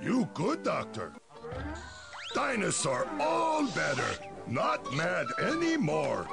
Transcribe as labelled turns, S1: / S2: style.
S1: You good, Doctor. Dinosaur all better. Not mad anymore.